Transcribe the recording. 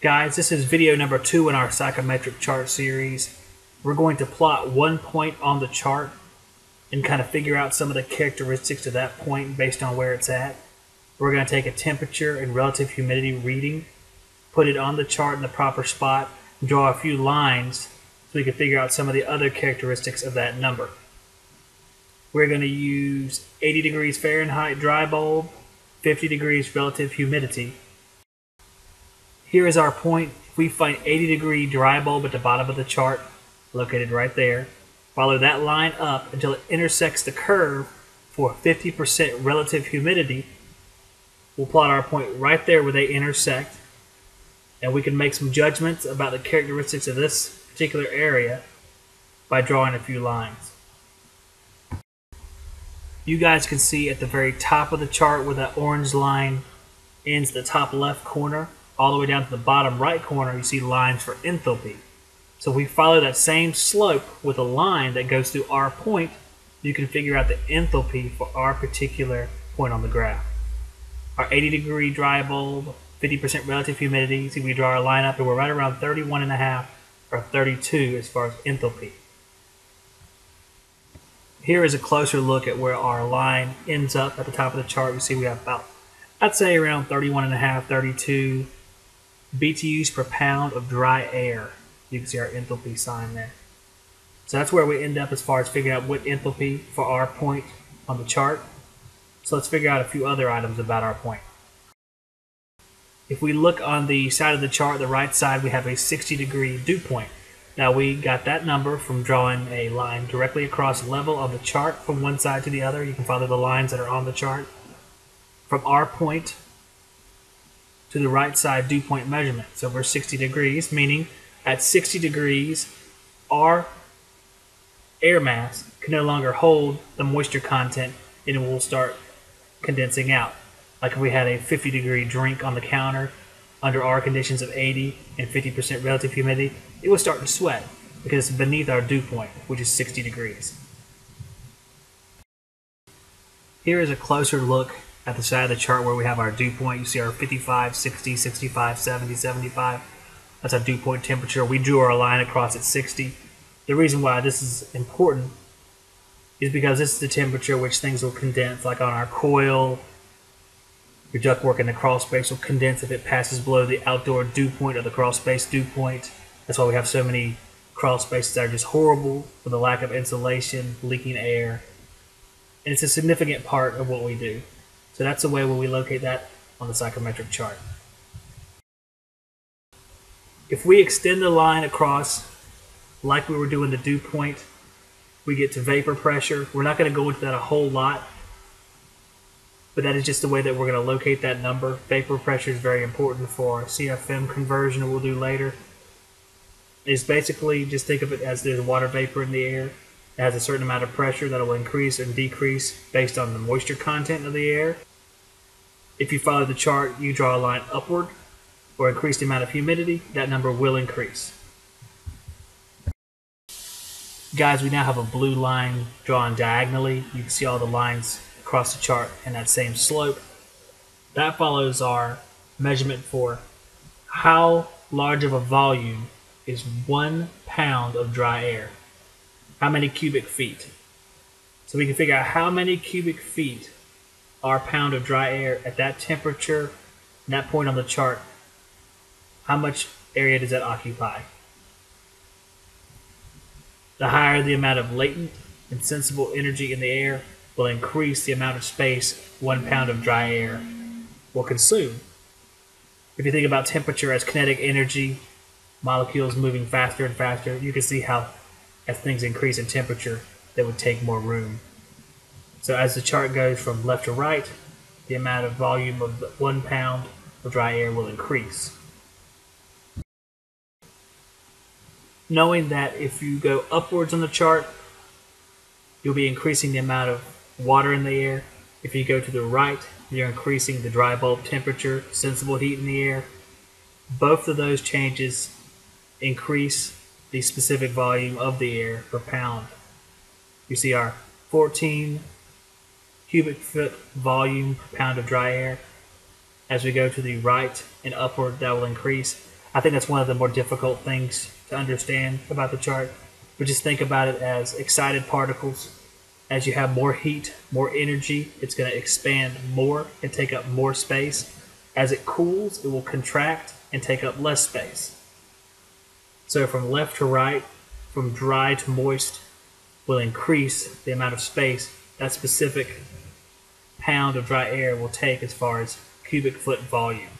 Guys, this is video number two in our psychometric chart series. We're going to plot one point on the chart and kind of figure out some of the characteristics of that point based on where it's at. We're going to take a temperature and relative humidity reading, put it on the chart in the proper spot, draw a few lines so we can figure out some of the other characteristics of that number. We're going to use 80 degrees Fahrenheit dry bulb, 50 degrees relative humidity, here is our point. We find 80 degree dry bulb at the bottom of the chart, located right there, follow that line up until it intersects the curve for 50% relative humidity. We'll plot our point right there where they intersect, and we can make some judgments about the characteristics of this particular area by drawing a few lines. You guys can see at the very top of the chart where that orange line ends the top left corner all the way down to the bottom right corner, you see lines for enthalpy. So if we follow that same slope with a line that goes through our point, you can figure out the enthalpy for our particular point on the graph. Our 80 degree dry bulb, 50% relative humidity, see we draw our line up and we're right around 31 and a half or 32 as far as enthalpy. Here is a closer look at where our line ends up at the top of the chart. You see we have about, I'd say around 31 and a half, 32, BTUs per pound of dry air. You can see our enthalpy sign there. So that's where we end up as far as figuring out what enthalpy for our point on the chart. So let's figure out a few other items about our point. If we look on the side of the chart, the right side, we have a 60 degree dew point. Now we got that number from drawing a line directly across level of the chart from one side to the other. You can follow the lines that are on the chart. From our point to the right side dew point measurement. So we're 60 degrees, meaning at 60 degrees, our air mass can no longer hold the moisture content and it will start condensing out. Like if we had a 50 degree drink on the counter under our conditions of 80 and 50% relative humidity, it will start to sweat because it's beneath our dew point, which is 60 degrees. Here is a closer look at the side of the chart where we have our dew point. You see our 55, 60, 65, 70, 75. That's our dew point temperature. We drew our line across at 60. The reason why this is important is because this is the temperature which things will condense, like on our coil. Your ductwork in the crawl space will condense if it passes below the outdoor dew point or the crawl space dew point. That's why we have so many crawl spaces that are just horrible for the lack of insulation, leaking air. And it's a significant part of what we do. So that's the way where we locate that on the psychometric chart. If we extend the line across like we were doing the dew point, we get to vapor pressure. We're not going to go into that a whole lot, but that is just the way that we're going to locate that number. Vapor pressure is very important for CFM conversion we'll do later. It's basically just think of it as there's water vapor in the air. It has a certain amount of pressure that will increase and decrease based on the moisture content of the air. If you follow the chart, you draw a line upward or increase the amount of humidity, that number will increase. Guys, we now have a blue line drawn diagonally. You can see all the lines across the chart in that same slope. That follows our measurement for how large of a volume is one pound of dry air. How many cubic feet? So we can figure out how many cubic feet our pound of dry air at that temperature, that point on the chart, how much area does that occupy? The higher the amount of latent and sensible energy in the air will increase the amount of space one pound of dry air will consume. If you think about temperature as kinetic energy, molecules moving faster and faster, you can see how as things increase in temperature, they would take more room. So as the chart goes from left to right, the amount of volume of one pound of dry air will increase. Knowing that if you go upwards on the chart, you'll be increasing the amount of water in the air. If you go to the right, you're increasing the dry bulb temperature, sensible heat in the air. Both of those changes increase the specific volume of the air per pound. You see our 14 cubic foot volume per pound of dry air. As we go to the right and upward, that will increase. I think that's one of the more difficult things to understand about the chart. But just think about it as excited particles. As you have more heat, more energy, it's going to expand more and take up more space. As it cools, it will contract and take up less space. So from left to right, from dry to moist, will increase the amount of space that specific pound of dry air will take as far as cubic foot volume.